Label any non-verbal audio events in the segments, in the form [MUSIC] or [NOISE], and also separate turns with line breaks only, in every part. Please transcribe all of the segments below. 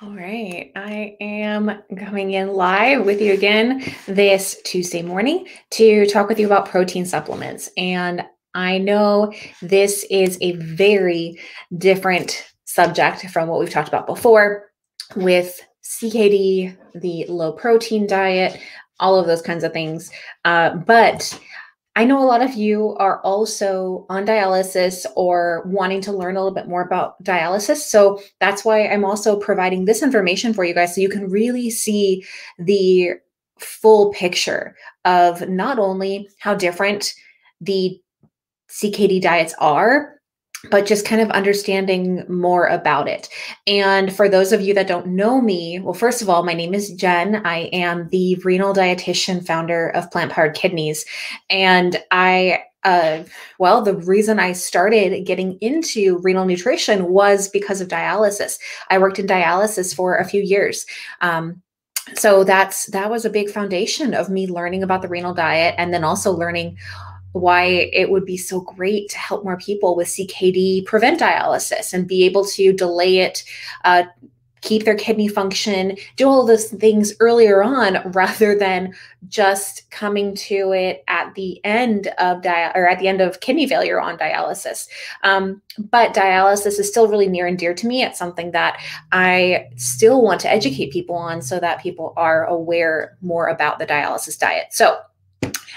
All right, I am coming in live with you again this Tuesday morning to talk with you about protein supplements. And I know this is a very different subject from what we've talked about before with CKD, the low protein diet, all of those kinds of things. Uh, but I know a lot of you are also on dialysis or wanting to learn a little bit more about dialysis. So that's why I'm also providing this information for you guys so you can really see the full picture of not only how different the CKD diets are, but just kind of understanding more about it. And for those of you that don't know me, well, first of all, my name is Jen. I am the renal dietitian founder of Plant Powered Kidneys. And I uh, well, the reason I started getting into renal nutrition was because of dialysis. I worked in dialysis for a few years. Um, so that's that was a big foundation of me learning about the renal diet and then also learning why it would be so great to help more people with CKD prevent dialysis and be able to delay it, uh, keep their kidney function, do all those things earlier on [LAUGHS] rather than just coming to it at the end of dial or at the end of kidney failure on dialysis. Um, but dialysis is still really near and dear to me. It's something that I still want to educate people on so that people are aware more about the dialysis diet. So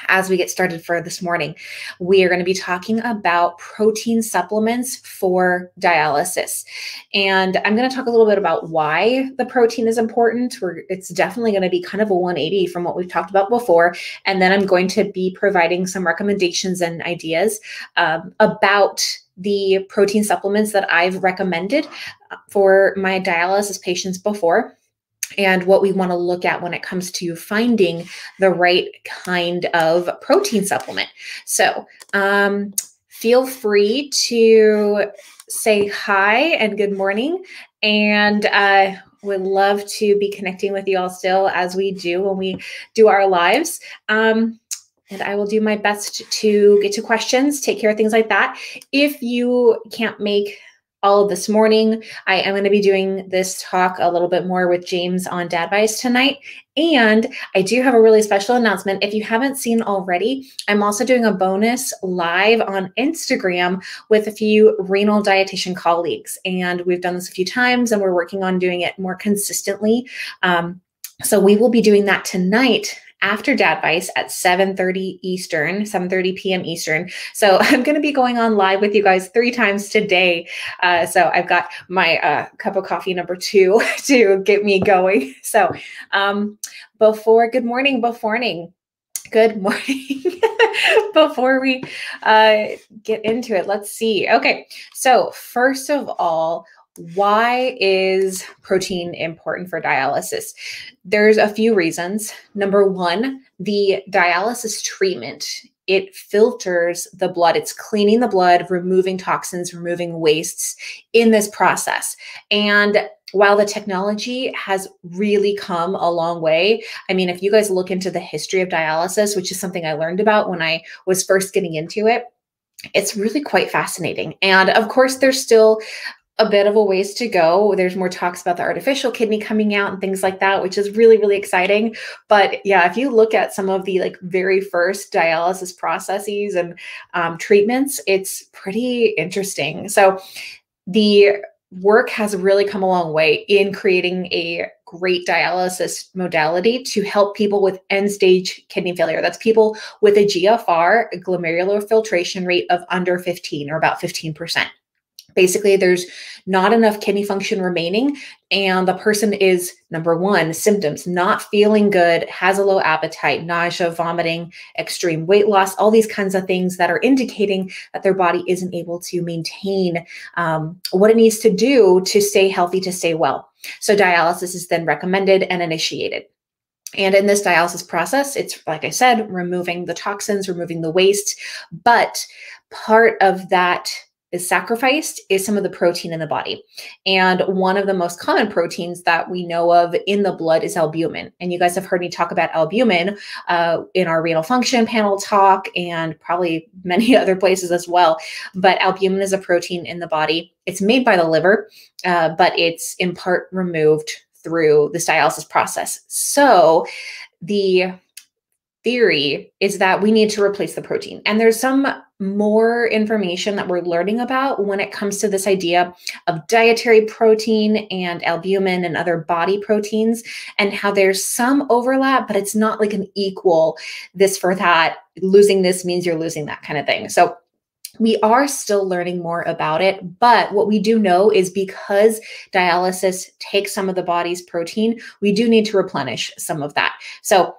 as we get started for this morning. We are going to be talking about protein supplements for dialysis. And I'm going to talk a little bit about why the protein is important. We're, it's definitely going to be kind of a 180 from what we've talked about before. And then I'm going to be providing some recommendations and ideas um, about the protein supplements that I've recommended for my dialysis patients before and what we want to look at when it comes to finding the right kind of protein supplement. So, um, feel free to say hi and good morning. And uh, would love to be connecting with you all still as we do when we do our lives. Um, and I will do my best to get to questions, take care of things like that. If you can't make all this morning. I am going to be doing this talk a little bit more with James on Dad Dadvice tonight. And I do have a really special announcement. If you haven't seen already, I'm also doing a bonus live on Instagram with a few renal dietitian colleagues. And we've done this a few times and we're working on doing it more consistently. Um, so we will be doing that tonight after Dad Dadvice at 7:30 Eastern, 7:30 p.m. Eastern. So [LAUGHS] I'm going to be going on live with you guys three times today. Uh, so I've got my uh, cup of coffee number two [LAUGHS] to get me going. [LAUGHS] So um, before good morning, before morning. Good morning. Before we uh, get into it, let's see. Okay, so first of all, why is protein important for dialysis? There's a few reasons. Number one, the dialysis treatment it filters the blood. It's cleaning the blood, removing toxins, removing wastes in this process. And while the technology has really come a long way, I mean, if you guys look into the history of dialysis, which is something I learned about when I was first getting into it, it's really quite fascinating. And of course, there's still a bit of a ways to go. There's more talks about the artificial kidney coming out and things like that, which is really, really exciting. But yeah, if you look at some of the like very first dialysis processes and um, treatments, it's pretty interesting. So the work has really come a long way in creating a great dialysis modality to help people with end stage kidney failure. That's people with a GFR, glomerular filtration rate of under 15 or about 15%. Basically, there's not enough kidney function remaining, and the person is number one, symptoms not feeling good, has a low appetite, nausea, vomiting, extreme weight loss, all these kinds of things that are indicating that their body isn't able to maintain um, what it needs to do to stay healthy, to stay well. So, dialysis is then recommended and initiated. And in this dialysis process, it's like I said, removing the toxins, removing the waste. But part of that is sacrificed is some of the protein in the body. And one of the most common proteins that we know of in the blood is albumin. And you guys have heard me talk about albumin uh, in our renal function panel talk and probably [LAUGHS] many other places as well. But albumin is a protein in the body. It's made by the liver, uh, but it's in part removed through the dialysis process. So the theory is that we need to replace the protein. And there's some more information that we're learning about when it comes to this idea of dietary protein and albumin and other body proteins, and how there's some overlap, but it's not like an equal this for that. Losing this means you're losing that kind of thing. So we are still learning more about it, but what we do know is because dialysis takes some of the body's protein, we do need to replenish some of that. So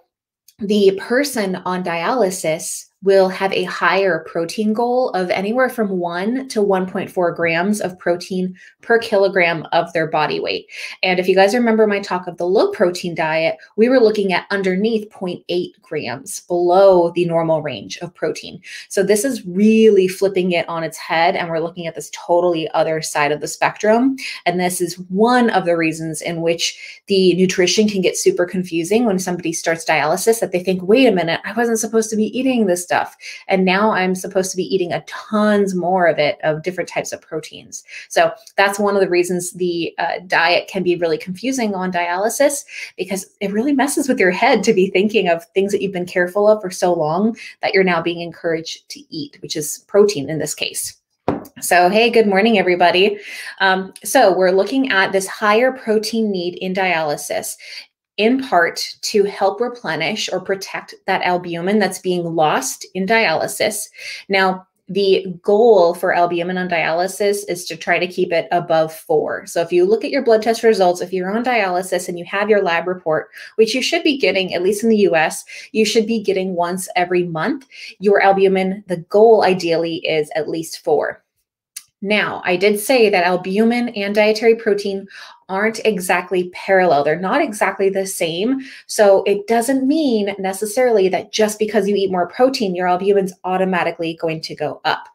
the person on dialysis will have a higher protein goal of anywhere from 1 to 1.4 grams of protein per kilogram of their body weight. And if you guys remember my talk of the low protein diet, we were looking at underneath 0.8 grams below the normal range of protein. So this is really flipping it on its head and we're looking at this totally other side of the spectrum. And this is one of the reasons in which the nutrition can get super confusing when somebody starts dialysis that they think, wait a minute, I wasn't supposed to be eating this stuff. And now I'm supposed to be eating a tons more of it of different types of proteins. So that's one of the reasons the uh, diet can be really confusing on dialysis because it really messes with your head to be thinking of things that you've been careful of for so long that you're now being encouraged to eat, which is protein in this case. So, hey, good morning, everybody. Um, so, we're looking at this higher protein need in dialysis in part to help replenish or protect that albumin that's being lost in dialysis. Now, the goal for albumin on dialysis is to try to keep it above four. So if you look at your blood test results, if you're on dialysis and you have your lab report, which you should be getting, at least in the US, you should be getting once every month, your albumin, the goal ideally is at least four. Now, I did say that albumin and dietary protein aren't exactly parallel. They're not exactly the same. So it doesn't mean necessarily that just because you eat more protein, your albumin's automatically going to go up.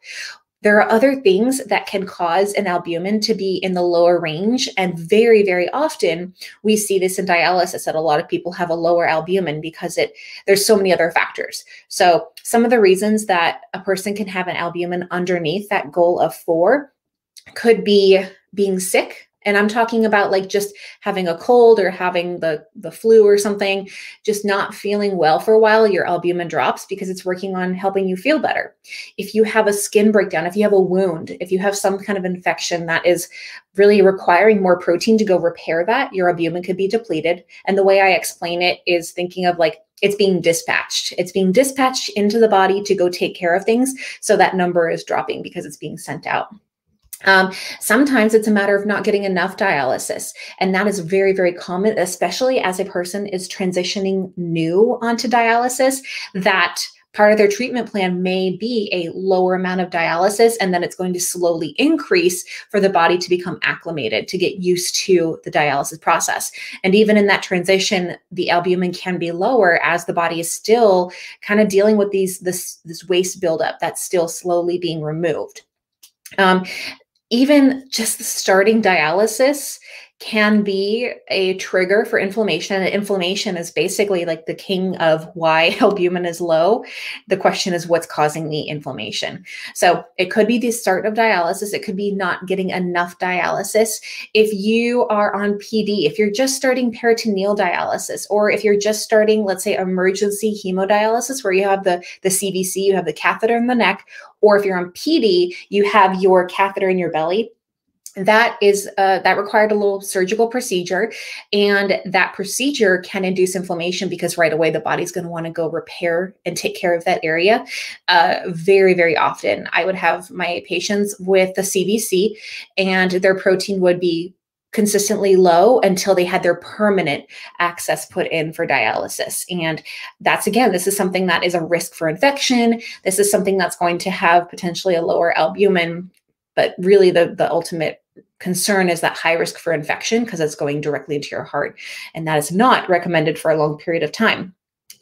There are other things that can cause an albumin to be in the lower range. And very, very often we see this in dialysis that a lot of people have a lower albumin because it there's so many other factors. So some of the reasons that a person can have an albumin underneath that goal of four could be being sick and i'm talking about like just having a cold or having the the flu or something just not feeling well for a while your albumin drops because it's working on helping you feel better if you have a skin breakdown if you have a wound if you have some kind of infection that is really requiring more protein to go repair that your albumin could be depleted and the way i explain it is thinking of like it's being dispatched. It's being dispatched into the body to go take care of things. So that number is dropping because it's being sent out. Um, sometimes it's a matter of not getting enough dialysis. And that is very, very common, especially as a person is transitioning new onto dialysis, that part of their treatment plan may be a lower amount of dialysis, and then it's going to slowly increase for the body to become acclimated, to get used to the dialysis process. And even in that transition, the albumin can be lower as the body is still kind of dealing with these this, this waste buildup that's still slowly being removed. Um, even just the starting dialysis can be a trigger for inflammation. And inflammation is basically like the king of why [LAUGHS] albumin is low. The question is what's causing the inflammation. So it could be the start of dialysis. It could be not getting enough dialysis. If you are on PD, if you're just starting peritoneal dialysis, or if you're just starting, let's say, emergency hemodialysis, where you have the, the CVC, you have the catheter in the neck, or if you're on PD, you have your catheter in your belly that is uh, that required a little surgical procedure and that procedure can induce inflammation because right away the body's going to want to go repair and take care of that area uh, very very often i would have my patients with the cvc and their protein would be consistently low until they had their permanent access put in for dialysis. And that's again, this is something that is a risk for infection. This is something that's going to have potentially a lower albumin, but really the, the ultimate concern is that high risk for infection because it's going directly into your heart. And that is not recommended for a long period of time.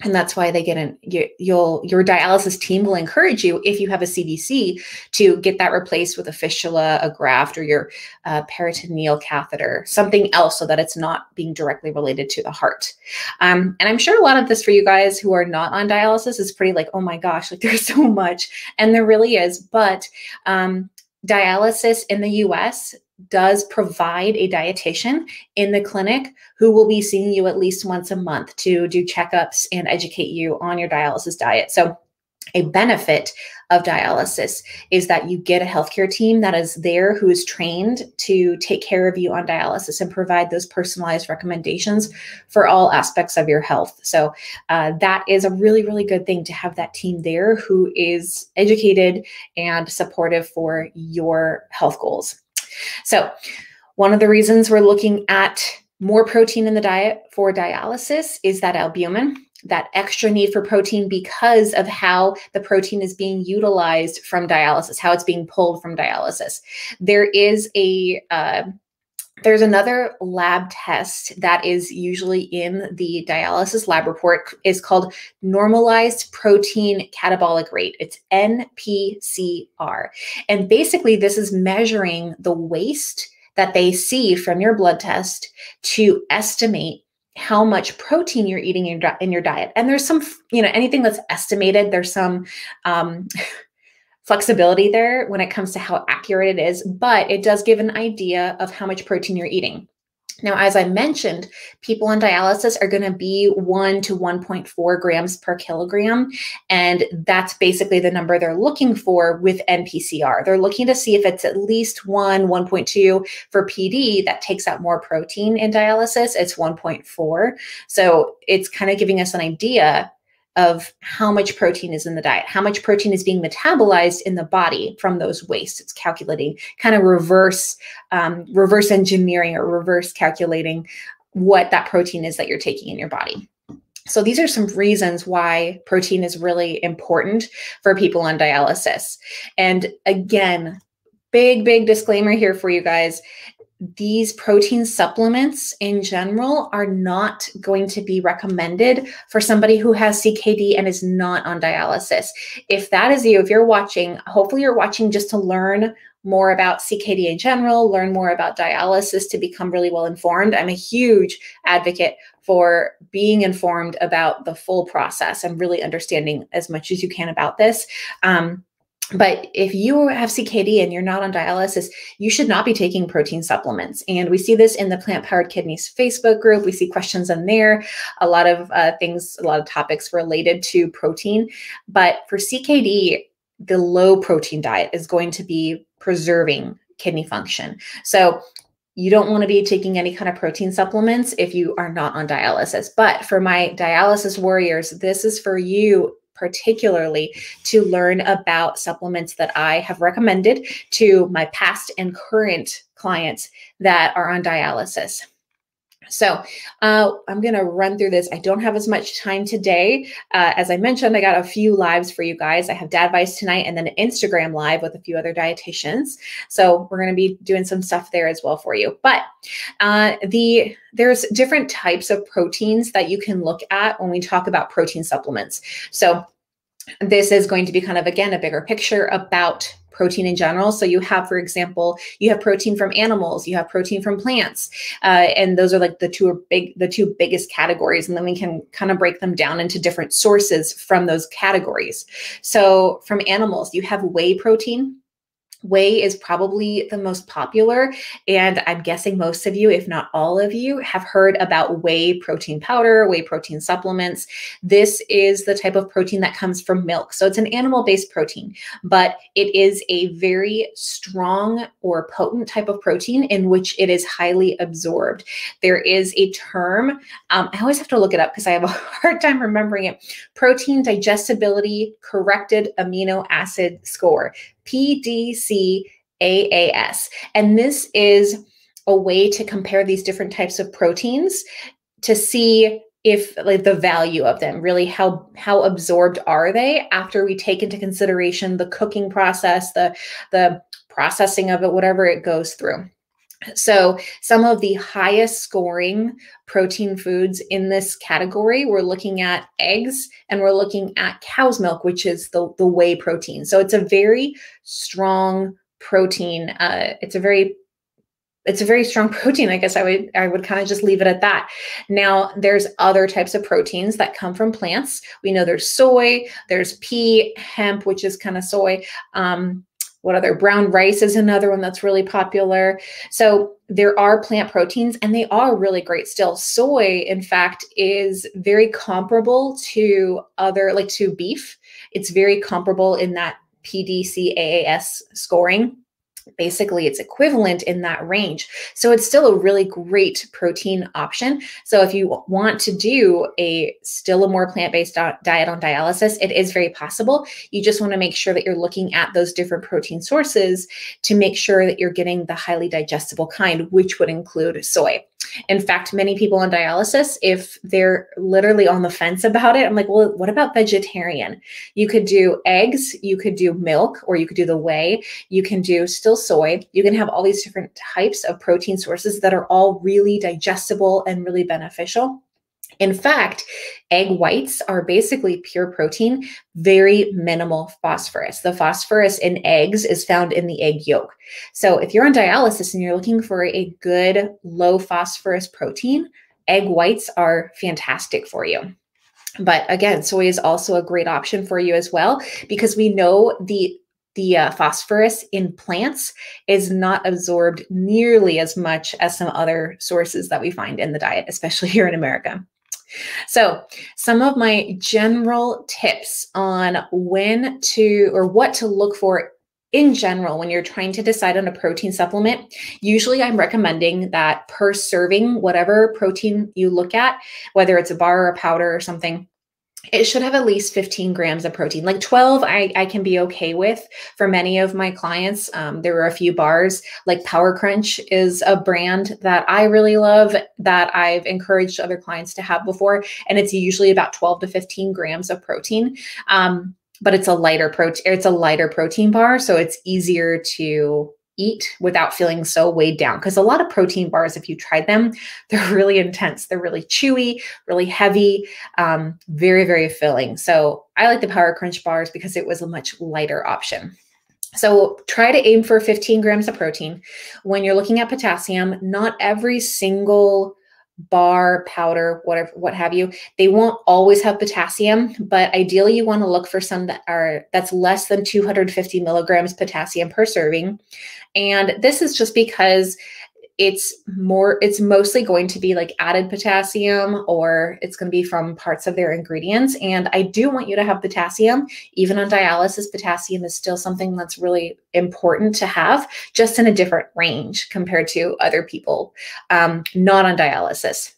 and that's why they get in you, you'll your dialysis team will encourage you if you have a cvc to get that replaced with a fistula a graft or your uh, peritoneal catheter something else so that it's not being directly related to the heart um, and i'm sure a lot of this for you guys who are not on dialysis is pretty like oh my gosh [LAUGHS] like there's so much and there really is but um, dialysis in the us does provide a dietitian in the clinic who will be seeing you at least once a month to do checkups and educate you on your dialysis diet. So, a benefit of dialysis is that you get a healthcare team that is there who is trained to take care of you on dialysis and provide those personalized recommendations for all aspects of your health. So, uh, that is a really, really good thing to have that team there who is educated and supportive for your health goals. So, one of the reasons we're looking at more protein in the diet for dialysis is that albumin, that extra need for protein because of how the protein is being utilized from dialysis, how it's being pulled from dialysis. There is a uh, there's another lab test that is usually in the dialysis lab report is called normalized protein catabolic rate. It's NPCR. And basically this is measuring the waste that they see from your blood test to estimate how much protein you're eating in your, diet. And there's some, you know, anything that's estimated, there's some um, [LAUGHS] flexibility there when it comes to how accurate it is, but it does give an idea of how much protein you're eating. Now, as I mentioned, people on dialysis are going to be 1 to 1.4 grams per kilogram. And that's basically the number they're looking for with NPCR. They're looking to see if it's at least 1, 1.2 for PD that takes out more protein in dialysis. It's 1.4. So it's kind of giving us an idea of how much protein is in the diet, how much protein is being metabolized in the body from those wastes. It's calculating kind of reverse um, reverse engineering or reverse calculating what that protein is that you're taking in your body. So these are some reasons why protein is really important for people on dialysis. And again, big, big disclaimer here for you guys these protein supplements in general are not going to be recommended for somebody who has CKD and is not on dialysis. If that is you, if you're watching, hopefully you're watching just to learn more about CKD in general, learn more about dialysis to become really well informed. I'm a huge advocate for being informed about the full process and really understanding as much as you can about this. Um, but if you have CKD and you're not on dialysis, you should not be taking protein supplements. And we see this in the Plant Powered Kidneys Facebook group. We see questions in there, a lot of uh, things, a lot of topics related to protein. But for CKD, the low protein diet is going to be preserving kidney function. So you don't want to be taking any kind of protein supplements if you are not on dialysis. But for my dialysis warriors, this is for you particularly to learn about supplements that I have recommended to my past and current clients that are on dialysis. So uh, I'm going to run through this. I don't have as much time today. Uh, as I mentioned, I got a few lives for you guys. I have Dad Advice tonight and then an Instagram live with a few other dietitians. So we're going to be doing some stuff there as well for you. But uh, the there's different types of proteins that you can look at when we talk about protein supplements. So this is going to be kind of, again, a bigger picture about protein in general. So you have, for example, you have protein from animals, you have protein from plants, uh, and those are like the two big, the two biggest categories. And then we can kind of break them down into different sources from those categories. So from animals, you have whey protein, Whey is probably the most popular. And I'm guessing most of you, if not all of you, have heard about whey protein powder, whey protein supplements. This is the type of protein that comes from milk. So it's an animal based protein, but it is a very strong or potent type of protein in which it is highly absorbed. There is a term, um, I always have to look it up because I have a [LAUGHS] hard time remembering it protein digestibility corrected amino acid score. PDCAAS. And this is a way to compare these different types of proteins to see if like the value of them really how how absorbed are they after we take into consideration the cooking process the the processing of it whatever it goes through So, some of the highest scoring protein foods in this category, we're looking at eggs and we're looking at cow's milk, which is the, the whey protein. So, it's a very strong protein. Uh, it's a very it's a very strong [LAUGHS] protein i guess i would i would kind of just leave it at that now there's other types of proteins that come from plants we know there's soy there's pea hemp which is kind of soy um, what other brown rice is another one that's really popular. So there are plant proteins and they are really great still. Soy in fact is very comparable to other like to beef. It's very comparable in that pdcaas scoring basically it's equivalent in that range. So it's still a really great protein option. So if you want to do a still a more plant-based diet on dialysis, it is very possible. You just want to make sure that you're looking at those different protein sources to make sure that you're getting the highly digestible kind, which would include soy. In fact, many people on dialysis, if they're literally on the fence about it, I'm like, well, what about vegetarian? You could do eggs, you could do milk, or you could do the whey, you can do still soy. You can have all these different types of protein sources that are all really digestible and really beneficial. In fact, egg whites are basically pure protein, very minimal phosphorus. The phosphorus in eggs is found in the egg yolk. So if you're on dialysis and you're looking for a good low phosphorus protein, egg whites are fantastic for you. But again, soy is also a great option for you as well because we know the the uh, phosphorus in plants is not absorbed nearly as much as some other sources that we find in the diet, especially [LAUGHS] here in America. So, some of my general tips on when to or what to look for in general when you're trying to decide on a protein supplement. Usually, I'm recommending that per serving, whatever protein you look at, whether it's a bar or a powder or something, it should have at least 15 grams of protein. Like 12 i, I can be okay with for many of my clients. Um, there were a few bars. Like power crunch is a brand that i really love that i've encouraged other clients to have before and it's usually about 12 to 15 grams of protein. Um, but it's a lighter protein it's a lighter protein bar so it's easier to eat without feeling so weighed down. Because a lot of protein bars, if you tried them, [LAUGHS] they're really intense. They're really chewy, really heavy, um, very, very filling. So I like the Power Crunch bars because it was a much lighter option. So try to aim for 15 grams of protein. When you're looking at potassium, not every single bar, powder, whatever, what have you. They won't always have potassium, but ideally you want to look for some that are that's less than 250 milligrams potassium per serving. And this is just because it's more it's mostly going to be like added potassium or it's going to be from parts of their ingredients. And i do want you to have potassium. Even on dialysis potassium is still something that's really important to have just in a different range compared to other people um, not on dialysis.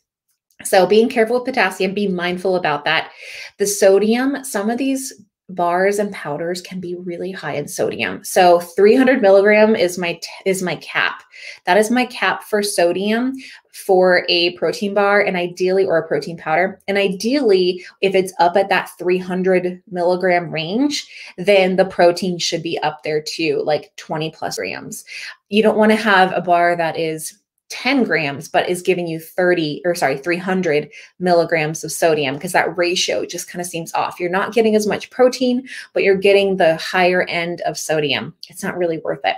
So being careful with potassium be mindful about that. The sodium some of these bars and powders can be really high in sodium. So 300 milligram is my is my cap. That is my cap for sodium for a protein bar and ideally or a protein powder. And ideally, if it's up at that 300 milligram range, then the protein should be up there too, like 20 plus grams. You don't want to have a bar that is 10 grams, but is giving you 30 or sorry, 300 milligrams of sodium because that ratio just kind of seems off. You're not getting as much protein, but you're getting the higher end of sodium. It's not really worth it.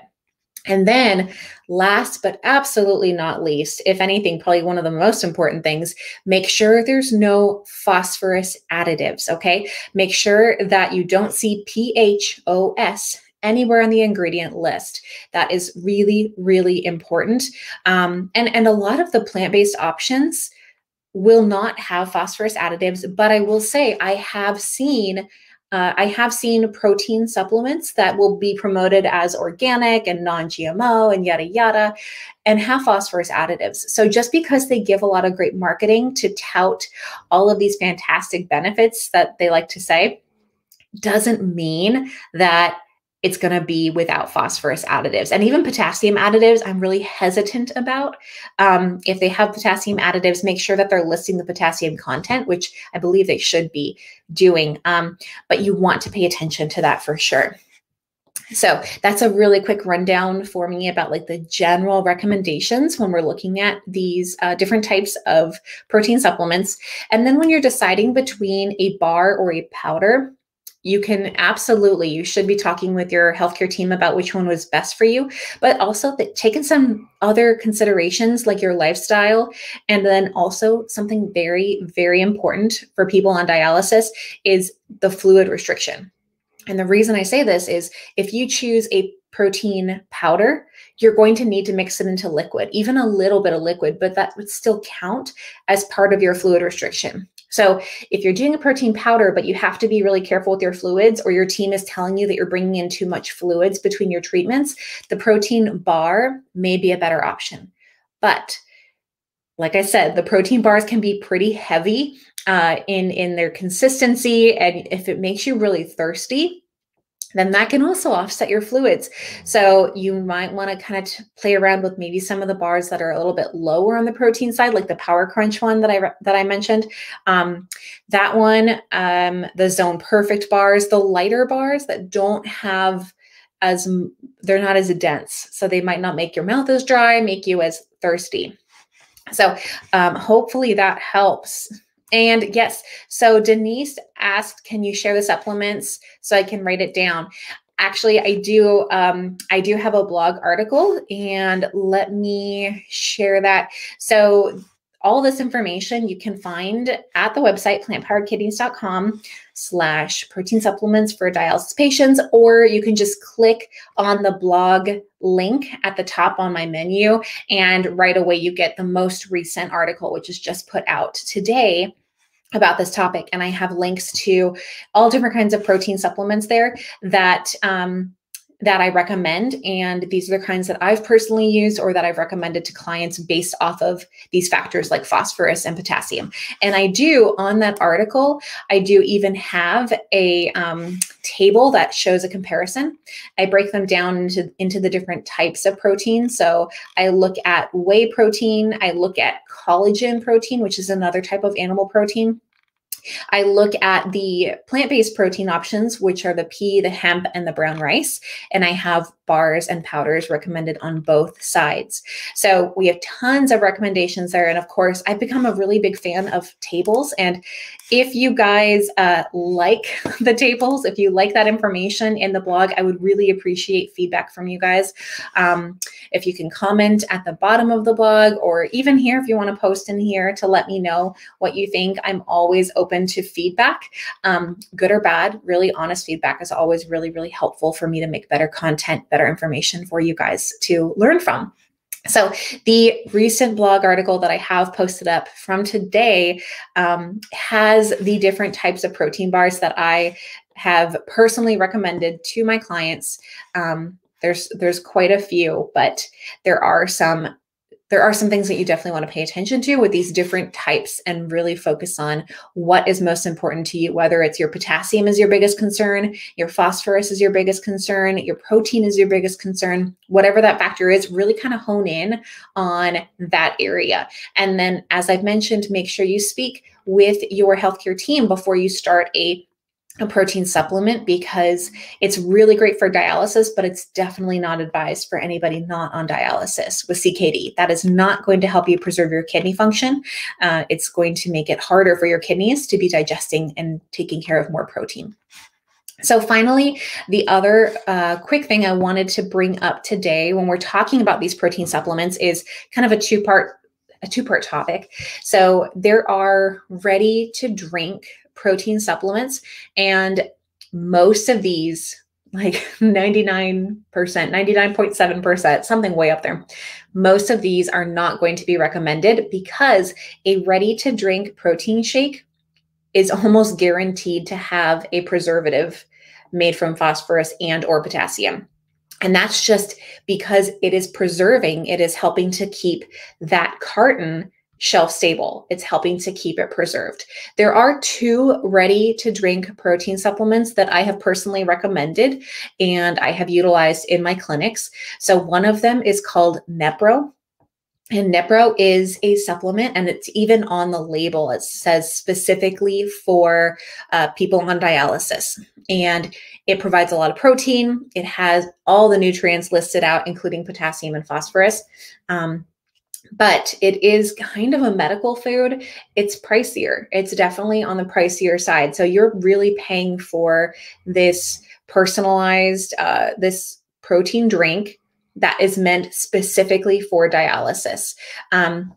And then, last but absolutely not least, if anything, probably one of the most important things, make sure there's no phosphorus additives. Okay. Make sure that you don't see PHOS anywhere on the ingredient list. That is really, really important. Um, and, and a lot of the plant based options will not have phosphorus additives, but I will say I have seen. Uh, I have seen protein supplements that will be promoted as organic and non GMO and yada yada and have phosphorus additives. So, just because they give a lot of great marketing to tout all of these fantastic benefits that they like to say, doesn't mean that it's going to be without phosphorus additives. And even potassium additives i'm really hesitant about. Um, if they have potassium additives make sure that they're listing the potassium content which i believe they should be doing. Um, but you want to pay attention to that for sure. So that's a really quick rundown for me about like the general recommendations when we're looking at these uh, different types of protein supplements. And then when you're deciding between a bar or a powder, you can absolutely you should be talking with your healthcare team about which one was best for you but also taking some other considerations like your lifestyle and then also something very very important for people on dialysis is the fluid restriction. And the reason i say this is if you choose a protein powder you're going to need to mix it into liquid even a little bit of liquid but that would still count as part of your fluid restriction so if you're doing a protein powder, but you have to be really careful with your fluids, or your team is telling you that you're bringing in too much fluids between your treatments, the protein bar may be a better option. But like I said, the protein bars can be pretty heavy uh, in in their consistency, and if it makes you really thirsty, then that can also offset your fluids. So you might want to kind of play around with maybe some of the bars that are a little bit lower on the protein side, like the Power Crunch one that I that I mentioned. Um, that one, um, the Zone Perfect bars, the lighter bars that don't have as they're not as dense, so they might not make your mouth as dry, make you as thirsty. So um, hopefully that helps and yes, so Denise asked, can you share the supplements so I can write it down? Actually, I do. Um, I do have a blog article, and let me share that. So all this information you can find at the website plantpoweredkidneys.com slash protein supplements for dialysis patients or you can just click on the blog link at the top on my menu and right away you get the most recent article which is just put out today about this topic. And I have links to all different kinds of protein supplements there that um, that I recommend. And these are the kinds that I've personally used or that I've recommended to clients based off of these factors like phosphorus and potassium. And I do on that article, I do even have a um, table that shows a comparison. I break them down into, into the different types of protein. So I look at whey protein, I look at collagen protein, which is another type of animal protein. I look at the plant based protein options, which are the pea, the hemp, and the brown rice. And I have bars and powders recommended on both sides. So we have tons of recommendations there. And of course, I've become a really big fan of tables. And if you guys uh, like [LAUGHS] the tables, if you like that information in the blog, I would really appreciate feedback from you guys. Um, if you can comment at the bottom of the blog or even here, if you want to post in here to let me know what you think, I'm always open to feedback, um, good or bad. Really honest feedback is always really, really helpful for me to make better content, better better information for you guys to learn from. So, the recent blog article that I have posted up from today um, has the different types of protein bars that I have personally recommended to my clients. Um, there's there's quite a few, but there are some there are some things that you definitely want to pay attention to with these different types and really focus on what is most important to you, whether it's your potassium is your biggest concern, your phosphorus is your biggest concern, your protein is your biggest concern, whatever that factor is, really kind of hone in on that area. And then, as I've mentioned, make sure you speak with your healthcare team before you start a a protein supplement because it's really great for dialysis, but it's definitely not advised for anybody not on dialysis with CKD. That is not going to help you preserve your kidney function. Uh, it's going to make it harder for your kidneys to be digesting and taking care of more protein. So, finally, the other uh, quick thing I wanted to bring up today when we're talking about these protein supplements is kind of a two part a two part topic. So, there are ready to drink protein supplements. And most of these, like [LAUGHS] 99%, 99.7%, something way up there, most of these are not going to be recommended because a ready to drink protein shake is almost guaranteed to have a preservative made from phosphorus and or potassium. And that's just because it is preserving, it is helping to keep that carton shelf stable. It's helping to keep it preserved. There are two ready to drink protein supplements that I have personally recommended and I have utilized in my clinics. So one of them is called Nepro. And Nepro is a supplement, and it's even on the label. It says specifically for uh, people on dialysis. And it provides a lot of protein. It has all the nutrients listed out, including potassium and phosphorus. Um, but it is kind of a medical food. It's pricier. It's definitely on the pricier side. So you're really paying for this personalized, uh, this protein drink that is meant specifically for dialysis. Um,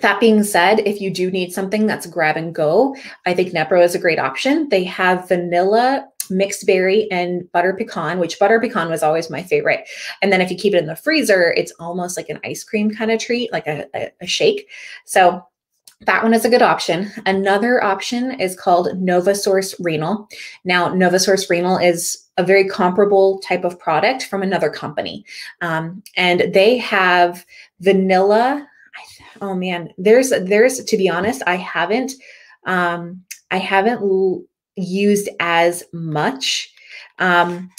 that being said, if you do need something that's grab and go, I think Nepro is a great option. They have vanilla mixed berry and butter pecan, which butter pecan was always my favorite. And then if you keep it in the freezer, it's almost like an ice cream kind of treat, like a, a, a shake. So that one is a good option. Another option is called NovaSource Renal. Now, NovaSource Renal is a very comparable type of product from another company. Um, and they have vanilla. Oh man, there's there's to be honest, I haven't um, I haven't used as much. Um,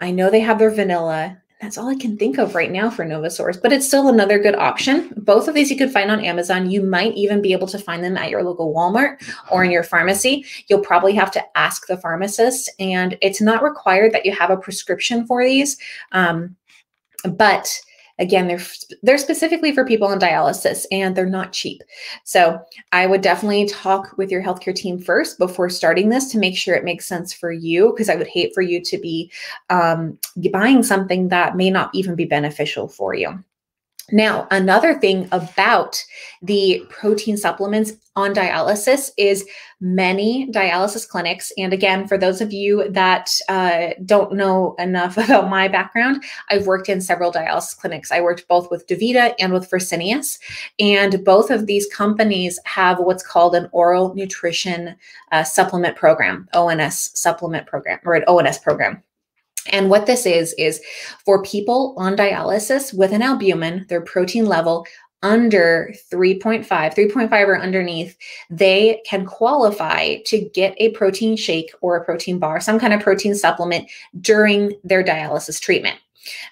I know they have their vanilla that's all I can think of right now for NovaSource, but it's still another good option. Both of these you could find on Amazon. You might even be able to find them at your local Walmart or in your pharmacy. You'll probably have to ask the pharmacist, and it's not required that you have a prescription for these. Um, but again they're they're specifically for people on dialysis and they're not cheap. So i would definitely talk with your healthcare team first before starting this to make sure it makes sense for you because i would hate for you to be um, buying something that may not even be beneficial for you now, another thing about the protein supplements on dialysis is many dialysis clinics. And again, for those of you that uh, don't know enough [LAUGHS] about my background, I've worked in several dialysis clinics. I worked both with DaVita and with Fresenius. And both of these companies have what's called an oral nutrition uh, supplement program, ONS supplement program, or an ONS program. And what this is, is for people on dialysis with an albumin, their protein level under 3.5, 3.5 or underneath, they can qualify to get a protein shake or a protein bar, some kind of protein supplement during their dialysis treatment.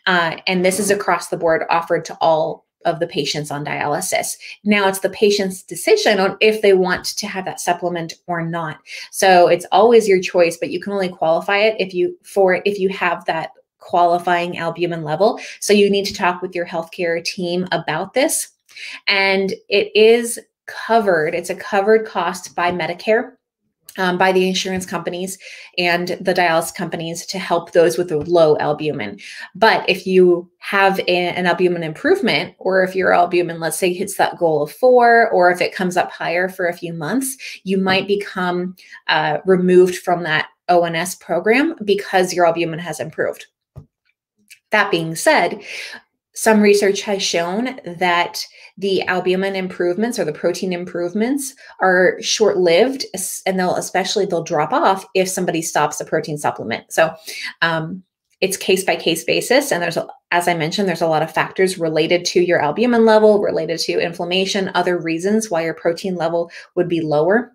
Uh, and this is across the board offered to all of the patients on dialysis. Now it's the patient's decision on if they want to have that supplement or not. So it's always your choice, but you can only qualify it if you for if you have that qualifying albumin level. So you need to talk with your healthcare team about this. And it is covered, it's a covered cost by Medicare um, by the insurance companies and the dialysis companies to help those with a low albumin. But if you have a, an albumin improvement, or if your albumin, let's say, hits that goal of four, or if it comes up higher for a few months, you might become uh, removed from that ONS program because your albumin has improved. That being said, some research has shown that the albumin improvements or the protein improvements are short-lived and they'll especially they'll drop off if somebody stops a protein supplement. So um, it's case by case basis and there's a, as i mentioned there's a lot of factors related to your albumin level related to inflammation other reasons why your protein level would be lower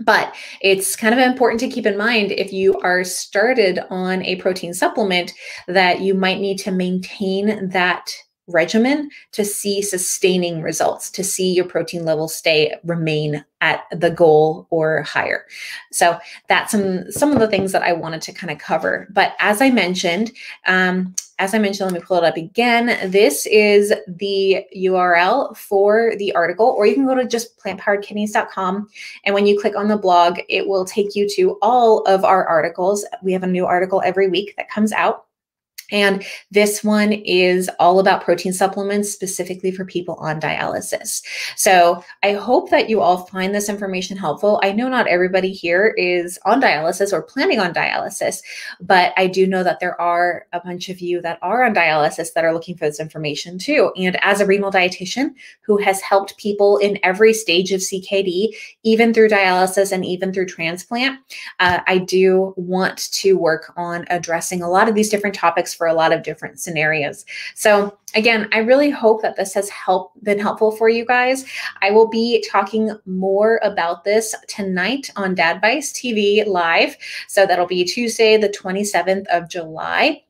but it's kind of important to keep in mind if you are started on a protein supplement that you might need to maintain that regimen to see sustaining results, to see your protein levels stay remain at the goal or higher. So that's some some of the things that I wanted to kind of cover. But as I mentioned, um, as I mentioned, let me pull it up again. This is the URL for the article, or you can go to just plantpoweredkidneys.com. And when you click on the blog, it will take you to all of our articles. We have a new article every week that comes out. And this one is all about protein supplements specifically for people on dialysis. So I hope that you all find this information helpful. I know not everybody here is on dialysis or planning on dialysis, but I do know that there are a bunch of you that are on dialysis that are looking for this information too. And as a renal dietitian who has helped people in every stage of CKD, even through dialysis and even through transplant, uh, I do want to work on addressing a lot of these different topics for a lot of different scenarios. So again, I really hope that this has helped been helpful for you guys. I will be talking more about this tonight on Dadvice TV live. So that'll be Tuesday, the 27th of July.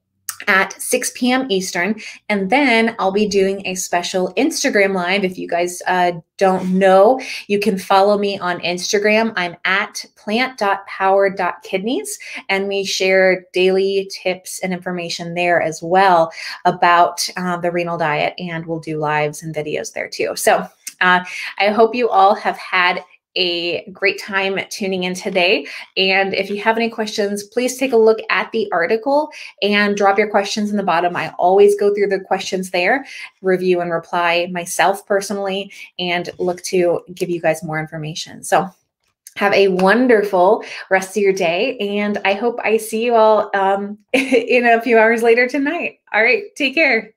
At 6 p.m. Eastern. And then I'll be doing a special Instagram live. If you guys uh, don't know, you can follow me on Instagram. I'm at plant.power.kidneys. and we share daily tips and information there as well about uh, the renal diet. And we'll do lives and videos there too. So uh, I hope you all have had a great time tuning in today. And if you have any questions, please take a look at the article and drop your questions in the bottom. I always go through the questions there, review and reply myself personally, and look to give you guys more information. So have a wonderful rest of your day. And I hope I see you all um, [LAUGHS] in a few hours later tonight. All right, take care.